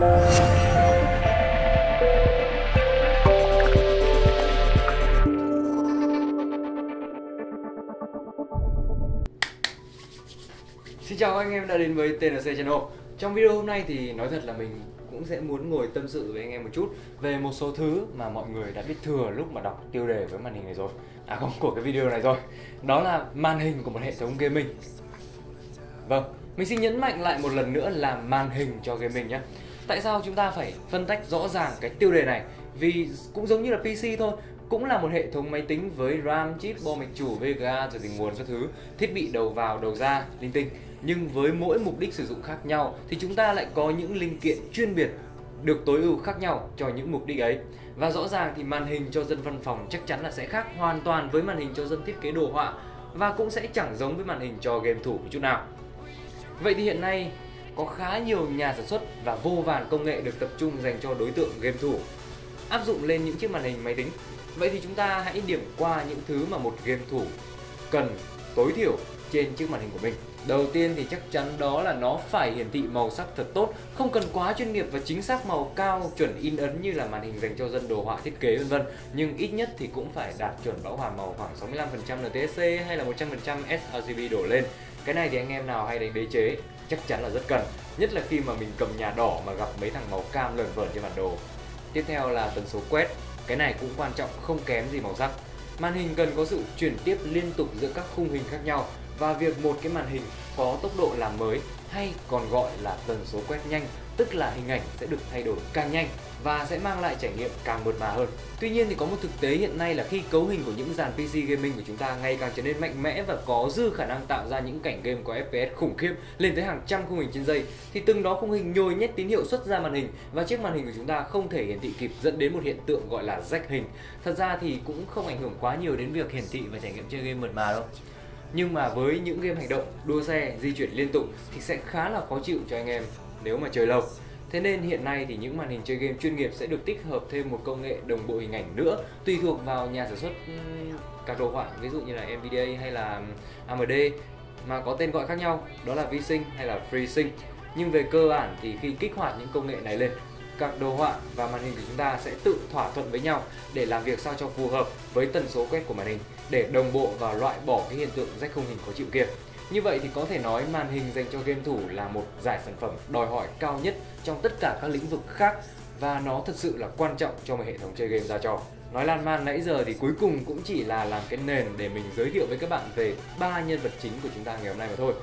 Xin chào anh em đã đến với TNC Channel. Trong video hôm nay thì nói thật là mình cũng sẽ muốn ngồi tâm sự với anh em một chút Về một số thứ mà mọi người đã biết thừa lúc mà đọc tiêu đề với màn hình này rồi. À không, của cái video này rồi. Đó là màn hình của một hệ thống gaming. Vâng, mình xin nhấn mạnh lại một lần nữa là màn hình cho gaming nhé. Tại sao chúng ta phải phân tách rõ ràng cái tiêu đề này Vì cũng giống như là PC thôi cũng là một hệ thống máy tính với RAM, chip, bo mạch chủ, VGA, trở thành nguồn các thứ, thiết bị đầu vào, đầu ra, linh tinh. Nhưng với mỗi mục đích sử dụng khác nhau thì chúng ta lại có những linh kiện chuyên biệt được tối ưu khác nhau cho những mục đích ấy. Và rõ ràng thì màn hình cho dân văn phòng chắc chắn là sẽ khác hoàn toàn với màn hình cho dân thiết kế đồ họa và cũng sẽ chẳng giống với màn hình cho game thủ một chút nào. Vậy thì hiện nay có khá nhiều nhà sản xuất và vô vàn công nghệ được tập trung dành cho đối tượng game thủ áp dụng lên những chiếc màn hình máy tính Vậy thì chúng ta hãy điểm qua những thứ mà một game thủ cần tối thiểu trên chiếc màn hình của mình. Đầu tiên thì chắc chắn đó là nó phải hiển thị màu sắc thật tốt, không cần quá chuyên nghiệp và chính xác màu cao chuẩn in ấn như là màn hình dành cho dân đồ họa thiết kế vân vân, nhưng ít nhất thì cũng phải đạt chuẩn bão hòa màu khoảng 65% NTSC hay là 100% sRGB đổ lên. Cái này thì anh em nào hay đánh đế chế chắc chắn là rất cần, nhất là khi mà mình cầm nhà đỏ mà gặp mấy thằng màu cam lởn vởn trên bản đồ. Tiếp theo là tần số quét cái này cũng quan trọng không kém gì màu sắc. Màn hình cần có sự chuyển tiếp liên tục giữa các khung hình khác nhau và việc một cái màn hình có tốc độ làm mới hay còn gọi là tần số quét nhanh, tức là hình ảnh sẽ được thay đổi càng nhanh và sẽ mang lại trải nghiệm càng mượt mà hơn. Tuy nhiên thì có một thực tế hiện nay là khi cấu hình của những dàn PC gaming của chúng ta ngày càng trở nên mạnh mẽ và có dư khả năng tạo ra những cảnh game có FPS khủng khiếp lên tới hàng trăm khung hình trên giây, thì từng đó khung hình nhồi nhét tín hiệu xuất ra màn hình và chiếc màn hình của chúng ta không thể hiển thị kịp dẫn đến một hiện tượng gọi là rách hình. Thật ra thì cũng không ảnh hưởng quá nhiều đến việc hiển thị và trải nghiệm chơi game mượt mà đâu nhưng mà với những game hành động, đua xe di chuyển liên tục thì sẽ khá là khó chịu cho anh em nếu mà chơi lâu Thế nên hiện nay thì những màn hình chơi game chuyên nghiệp sẽ được tích hợp thêm một công nghệ đồng bộ hình ảnh nữa, tùy thuộc vào nhà sản xuất các đồ họa, ví dụ như là Nvidia hay là AMD mà có tên gọi khác nhau, đó là VSync hay là FreeSync nhưng về cơ bản thì khi kích hoạt những công nghệ này lên, các đồ họa và màn hình của chúng ta sẽ tự thỏa thuận với nhau để làm việc sao cho phù hợp với tần số quét của màn hình, để đồng bộ và loại bỏ cái hiện tượng rách khung hình khó chịu kia. Như vậy thì có thể nói màn hình dành cho game thủ là một giải sản phẩm đòi hỏi cao nhất trong tất cả các lĩnh vực khác và nó thật sự là quan trọng cho một hệ thống chơi game ra trò. Nói lan man nãy giờ thì cuối cùng cũng chỉ là làm cái nền để mình giới thiệu với các bạn về ba nhân vật chính của chúng ta ngày hôm nay mà thôi.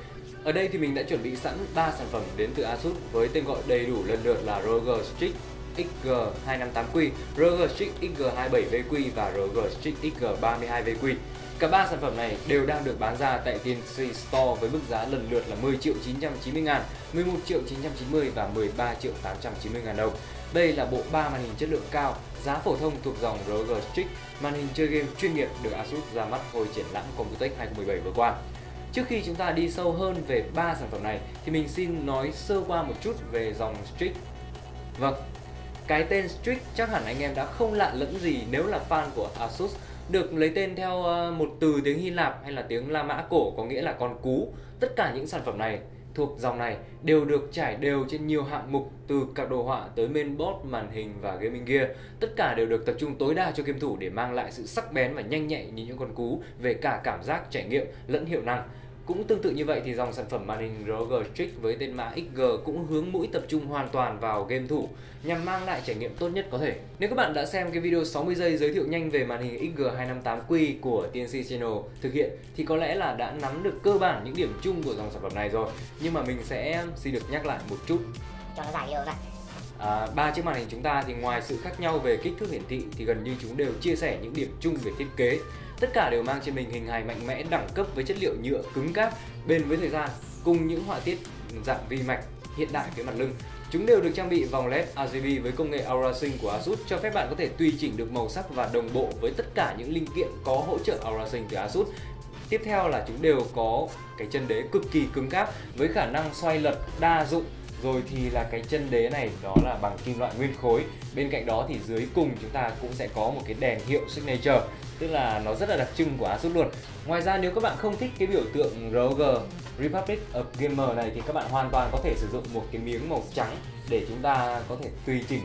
Ở đây thì mình đã chuẩn bị sẵn 3 sản phẩm đến từ Asus với tên gọi đầy đủ lần lượt là ROG Strix XG258Q, ROG Strix XG27VQ và ROG Strix XG32VQ. Cả ba sản phẩm này đều đang được bán ra tại TNC Store với mức giá lần lượt là 10 triệu 990 ngàn, 11 triệu 990 và 13 triệu 890 ngàn đồng. Đây là bộ ba màn hình chất lượng cao, giá phổ thông thuộc dòng ROG Strix, màn hình chơi game chuyên nghiệp được Asus ra mắt hồi triển lãm Computex 2017 vừa qua. Trước khi chúng ta đi sâu hơn về ba sản phẩm này thì mình xin nói sơ qua một chút về dòng Strix. Vâng, cái tên Strix chắc hẳn anh em đã không lạ lẫn gì nếu là fan của Asus được lấy tên theo ờ, một từ tiếng Hy Lạp hay là tiếng La Mã cổ có nghĩa là con cú. Tất cả những sản phẩm này thuộc dòng này đều được trải đều trên nhiều hạng mục từ các đồ họa tới mainboard, màn hình và gaming gear. Tất cả đều được tập trung tối đa cho game thủ để mang lại sự sắc bén và nhanh nhạy như những con cú về cả cảm giác trải nghiệm lẫn hiệu năng. Cũng tương tự như vậy thì dòng sản phẩm màn hình ROG Strix với tên mã XG cũng hướng mũi tập trung hoàn toàn vào game thủ nhằm mang lại trải nghiệm tốt nhất có thể. Nếu các bạn đã xem cái video 60 giây giới thiệu nhanh về màn hình XG258Q của TNC Channel thực hiện thì có lẽ là đã nắm được cơ bản những điểm chung của dòng sản phẩm này rồi. Nhưng mà mình sẽ xin được nhắc lại một chút. Cho nó dài ra. À, ba chiếc màn hình chúng ta thì ngoài sự khác nhau về kích thước hiển thị thì gần như chúng đều chia sẻ những điểm chung về thiết kế Tất cả đều mang trên mình hình hài mạnh mẽ đẳng cấp với chất liệu nhựa cứng cáp, bền với thời gian cùng những họa tiết dạng vi mạch hiện đại phía mặt lưng. Chúng đều được trang bị vòng LED RGB với công nghệ Aura Sync của Asus cho phép bạn có thể tùy chỉnh được màu sắc và đồng bộ với tất cả những linh kiện có hỗ trợ Aura Sync từ Asus. Tiếp theo là chúng đều có cái chân đế cực kỳ cứng cáp với khả năng xoay lật đa dụng rồi thì là cái chân đế này đó là bằng kim loại nguyên khối bên cạnh đó thì dưới cùng chúng ta cũng sẽ có một cái đèn hiệu signature tức là nó rất là đặc trưng của Asus luôn. Ngoài ra nếu các bạn không thích cái biểu tượng ROG Republic of Gamer này thì các bạn hoàn toàn có thể sử dụng một cái miếng màu trắng để chúng ta có thể tùy chỉnh.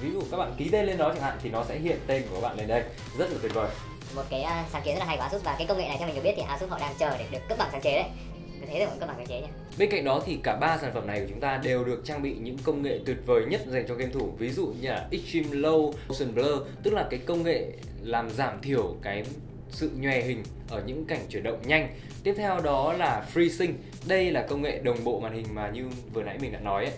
Ví dụ các bạn ký tên lên đó chẳng hạn thì nó sẽ hiện tên của các bạn lên đây. Rất là tuyệt vời. Một cái uh, sáng kiến rất là hay của Asus và cái công nghệ này theo mình được biết thì Asus họ đang chờ để được cấp bằng sáng chế đấy thế rồi cấp bằng sáng chế nha Bên cạnh đó thì cả ba sản phẩm này của chúng ta đều được trang bị những công nghệ tuyệt vời nhất dành cho game thủ. Ví dụ như là Extreme Low Motion Blur, Tức là cái công nghệ làm giảm thiểu cái sự nhòe hình ở những cảnh chuyển động nhanh. Tiếp theo đó là FreeSync Đây là công nghệ đồng bộ màn hình mà như vừa nãy mình đã nói ấy,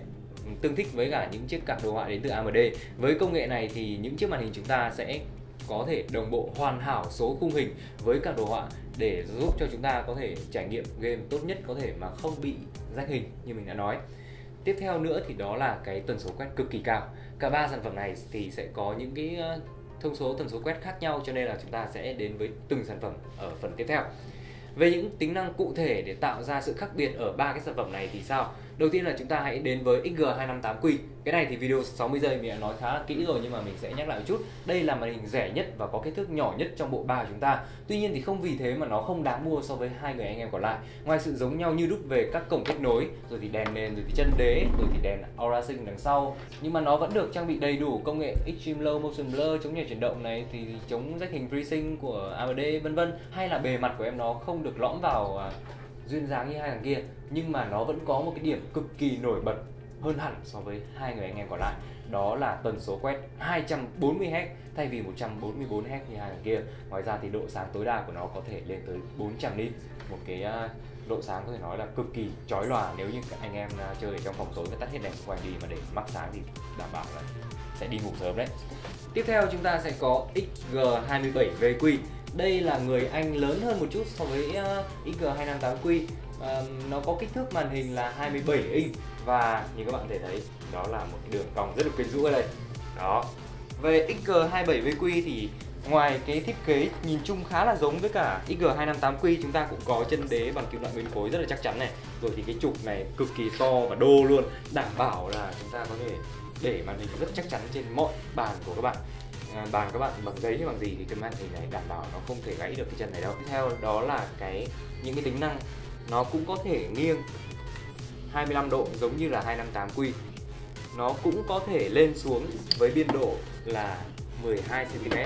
tương thích với cả những chiếc card đồ họa đến từ AMD. Với công nghệ này thì những chiếc màn hình chúng ta sẽ có thể đồng bộ hoàn hảo số khung hình với các đồ họa để giúp cho chúng ta có thể trải nghiệm game tốt nhất có thể mà không bị rách hình như mình đã nói. Tiếp theo nữa thì đó là cái tần số quét cực kỳ cao. Cả ba sản phẩm này thì sẽ có những cái ờ, thông số, tần số quét khác nhau cho nên là chúng ta sẽ đến với từng sản phẩm ở phần tiếp theo. Về những tính năng cụ thể để tạo ra sự khác biệt ở ba cái sản phẩm này thì sao? Đầu tiên là chúng ta hãy đến với XG258Q. Cái này thì video 60 giây mình đã nói khá là kỹ rồi nhưng mà mình sẽ nhắc lại một chút. Đây là màn hình rẻ nhất và có kích thước nhỏ nhất trong bộ ba của chúng ta. Tuy nhiên thì không vì thế mà nó không đáng mua so với hai người anh em còn lại. Ngoài sự giống nhau như đúc về các cổng kết nối, rồi thì đèn nền, rồi thì chân đế, rồi thì đèn Aura Sync đằng sau, nhưng mà nó vẫn được trang bị đầy đủ công nghệ Extreme Low Motion Blur chống nhảy chuyển động này thì chống rách hình FreeSync của AMD vân vân hay là bề mặt của em nó không được lõm vào à, duyên dáng như hai thằng kia, nhưng mà nó vẫn có một cái điểm cực kỳ nổi bật hơn hẳn so với hai người anh em còn lại. Đó là tần số quét 240 Hz thay vì 144 Hz như hai thằng kia. Ngoài ra thì độ sáng tối đa của nó có thể lên tới 400 nit một cái à, độ sáng có thể nói là cực kỳ chói lòa nếu như các anh em à, chơi ở trong phòng tối và tắt hết đèn xung quanh đi mà để mắc sáng thì đảm bảo là sẽ đi ngủ sớm đấy. Tiếp theo chúng ta sẽ có XG27VQ đây là người anh lớn hơn một chút so với uh, XG258Q uh, nó có kích thước màn hình là 27 inch. Và như các bạn thể thấy đó là một cái đường cong rất là quyến rũ ở đây. Đó. Về XG27VQ thì ngoài cái thiết kế nhìn chung khá là giống với cả XG258Q chúng ta cũng có chân đế bằng kim loại nguyên khối rất là chắc chắn này. Rồi thì cái trục này cực kỳ to và đô luôn đảm bảo là chúng ta có thể để màn hình rất chắc chắn trên mọi bàn của các bạn. À, bàn các bạn bằng giấy hay bằng gì thì cái màn hình này đảm bảo nó không thể gãy được cái chân này đâu. Tiếp theo đó là cái, những cái tính năng nó cũng có thể nghiêng 25 độ giống như là 258Q nó cũng có thể lên xuống với biên độ là 12 cm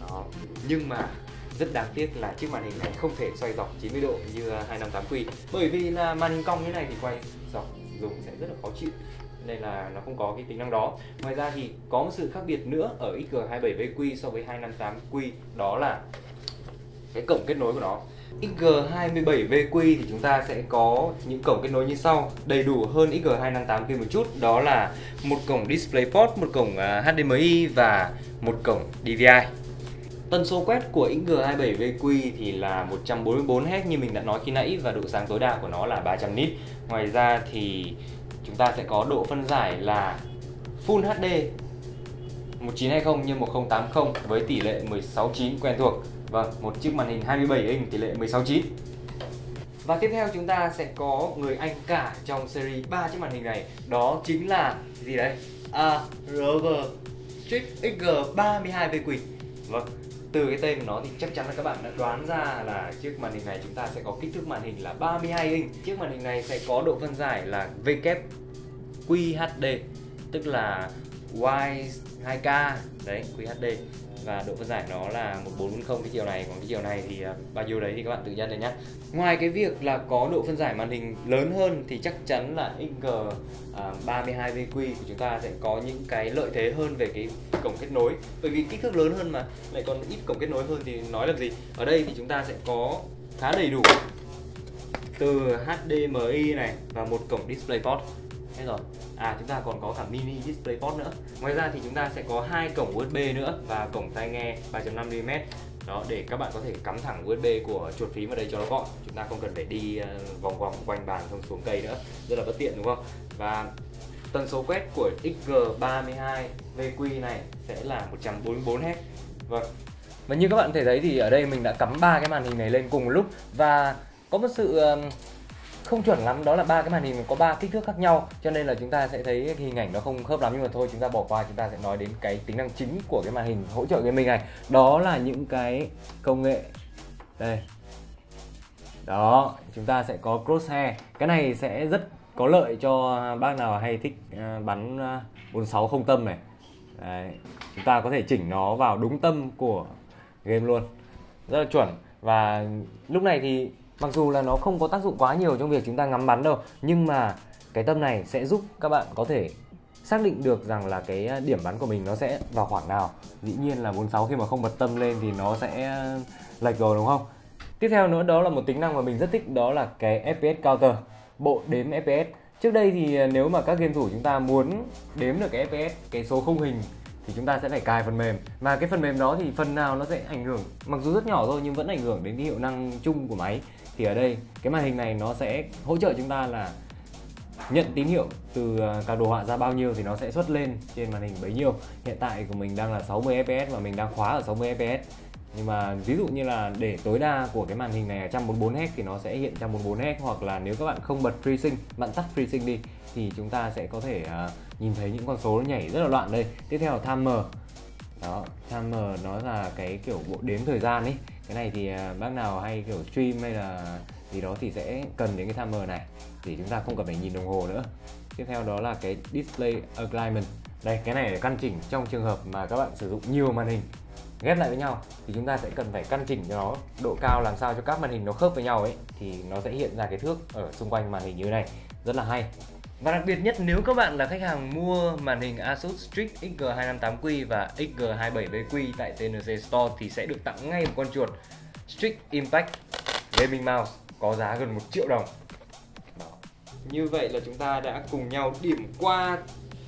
đó, nhưng mà rất đáng tiếc là chiếc màn hình này không thể xoay dọc 90 độ như à, 258Q bởi vì là màn hình cong như này thì quay dọc dùng sẽ rất là khó chịu nên là nó không có cái tính năng đó. Ngoài ra thì có một sự khác biệt nữa ở XG27VQ so với 258Q đó là cái cổng kết nối của nó. XG27VQ thì chúng ta sẽ có những cổng kết nối như sau đầy đủ hơn XG258Q một chút đó là một cổng DisplayPort, một cổng à, HDMI và một cổng DVI Tần số quét của XG27VQ thì là 144Hz như mình đã nói khi nãy và độ sáng tối đa của nó là 300 nit. Ngoài ra thì chúng ta sẽ có độ phân giải là Full HD 1920 x 1080 với tỷ lệ 16:9 quen thuộc. Vâng, một chiếc màn hình 27 inch tỷ lệ 16:9. Và tiếp theo chúng ta sẽ có người anh cả trong series 3 chiếc màn hình này, đó chính là gì đây? À, ROG Strix XG32VQ. Vâng, từ cái tên của nó thì chắc chắn là các bạn đã đoán ra là chiếc màn hình này chúng ta sẽ có kích thước màn hình là 32 inch. Chiếc màn hình này sẽ có độ phân giải là WQHD tức là Y 2K đấy QHD và độ phân giải nó là 1440 cái chiều này. Còn cái chiều này thì à, bao nhiêu đấy thì các bạn tự nhân lên nhé ngoài cái việc là có độ phân giải màn hình lớn hơn thì chắc chắn là XG à, 32VQ của chúng ta sẽ có những cái lợi thế hơn về cái cổng kết nối. Bởi vì kích thước lớn hơn mà lại còn ít cổng kết nối hơn thì nói làm gì? Ở đây thì chúng ta sẽ có khá đầy đủ từ HDMI này và một cổng DisplayPort hết rồi. À chúng ta còn có cả mini DisplayPort nữa. Ngoài ra thì chúng ta sẽ có hai cổng USB nữa và cổng tai nghe 3.5 mm. Đó, để các bạn có thể cắm thẳng USB của chuột phím vào đây cho nó gọn. Chúng ta không cần phải đi ờ, vòng vòng quanh bàn xong xuống cây nữa. Rất là bất tiện, đúng không? Và tần số quét của XG32 VQ này sẽ là 144 Hz vâng. Và như các bạn thể thấy thì ở đây mình đã cắm ba cái màn hình này lên cùng một lúc. Và có một sự không chuẩn lắm, đó là ba cái màn hình có ba kích thước khác nhau, cho nên là chúng ta sẽ thấy hình ảnh nó không khớp lắm, nhưng mà thôi, chúng ta bỏ qua, chúng ta sẽ nói đến cái tính năng chính của cái màn hình hỗ trợ gaming này. Đó là những cái công nghệ. Đây. Đó, chúng ta sẽ có crosshair cái này sẽ rất có lợi cho bác nào hay thích à, bắn à, 46 không tâm này. Đấy. chúng ta có thể chỉnh nó vào đúng tâm của game luôn. Rất là chuẩn. Và lúc này thì mặc dù là nó không có tác dụng quá nhiều trong việc chúng ta ngắm bắn đâu, nhưng mà cái tâm này sẽ giúp các bạn có thể xác định được rằng là cái à, điểm bắn của mình nó sẽ vào khoảng nào. Dĩ nhiên là 46 khi mà không bật tâm lên thì nó sẽ à, lệch rồi, đúng không? Tiếp theo nữa, đó là một tính năng mà mình rất thích, đó là cái FPS counter, bộ đếm FPS trước đây thì à, nếu mà các game thủ chúng ta muốn đếm được cái FPS cái số khung hình thì chúng ta sẽ phải cài phần mềm. Và cái phần mềm đó thì phần nào nó sẽ ảnh hưởng mặc dù rất nhỏ thôi nhưng vẫn ảnh hưởng đến cái hiệu năng chung của máy. Thì ở đây cái màn hình này nó sẽ hỗ trợ chúng ta là nhận tín hiệu từ à, cả đồ họa ra bao nhiêu thì nó sẽ xuất lên trên màn hình bấy nhiêu. Hiện tại của mình đang là 60 fps và mình đang khóa ở 60 fps nhưng mà ví dụ như là để tối đa của cái màn hình này là 144 Hz thì nó sẽ hiện 144 Hz hoặc là nếu các bạn không bật FreeSync bạn tắt FreeSync đi thì chúng ta sẽ có thể uh, nhìn thấy những con số nó nhảy rất là loạn đây. Tiếp theo là timer đó timer nó là cái kiểu bộ đếm thời gian ấy. Cái này thì à, bác nào hay kiểu stream hay là gì đó thì sẽ cần đến cái timer này. Thì chúng ta không cần phải nhìn đồng hồ nữa. Tiếp theo đó là cái display alignment. Đây, cái này để căn chỉnh trong trường hợp mà các bạn sử dụng nhiều màn hình ghép lại với nhau thì chúng ta sẽ cần phải căn chỉnh cho nó độ cao làm sao cho các màn hình nó khớp với nhau ấy. Thì nó sẽ hiện ra cái thước ở xung quanh màn hình như thế này. Rất là hay và đặc biệt nhất, nếu các bạn là khách hàng mua màn hình Asus Strix XG258Q và XG27VQ tại TNC Store thì sẽ được tặng ngay một con chuột Strix Impact Gaming Mouse có giá gần 1 triệu đồng. Đó. Như vậy là chúng ta đã cùng nhau điểm qua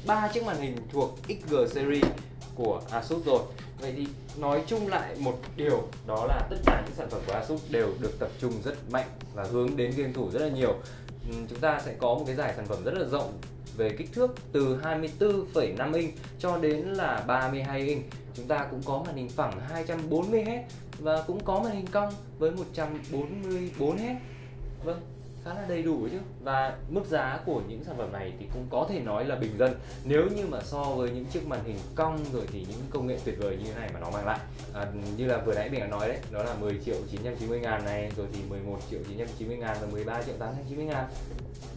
ba chiếc màn hình thuộc XG series của Asus rồi. Vậy thì nói chung lại một điều, đó là tất cả những sản phẩm của Asus đều được tập trung rất mạnh và hướng đến game thủ rất là nhiều. Ừ, chúng ta sẽ có một cái giải sản phẩm rất là rộng về kích thước từ 24,5 inch cho đến là 32 inch. Chúng ta cũng có màn hình phẳng 240 Hz và cũng có màn hình cong với 144 Hz. Vâng, khá là đầy đủ chứ. Và mức giá của những sản phẩm này thì cũng có thể nói là bình dân. Nếu như mà so với những chiếc màn hình cong rồi thì những công nghệ tuyệt vời như thế này mà nó mang lại. À, như là vừa nãy mình đã nói đấy đó là 10 triệu 990 ngàn này rồi thì 11 triệu 990 ngàn và 13 triệu 890 ngàn.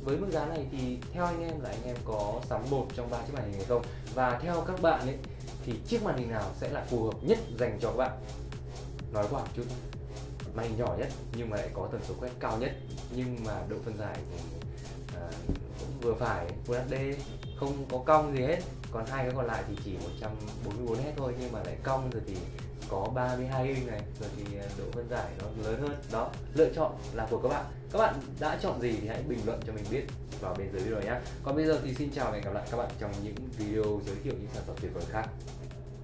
Với mức giá này thì theo anh em là anh em có sắm một trong ba chiếc màn hình hay không? Và theo các bạn ấy thì chiếc màn hình nào sẽ là phù hợp nhất dành cho các bạn? Nói qua một chút màn nhỏ nhất nhưng mà lại có tần số quét cao nhất. Nhưng mà độ phân giải thì à, cũng vừa phải Full HD không có cong gì hết. Còn hai cái còn lại thì chỉ 144 hết thôi nhưng mà lại cong rồi thì có 32 inch này. Rồi thì à, độ phân giải nó lớn hơn. Đó lựa chọn là của các bạn. Các bạn đã chọn gì thì hãy bình luận cho mình biết vào bên dưới video nhé. Còn bây giờ thì xin chào và hẹn gặp lại các bạn trong những video giới thiệu những sản phẩm tuyệt vời khác.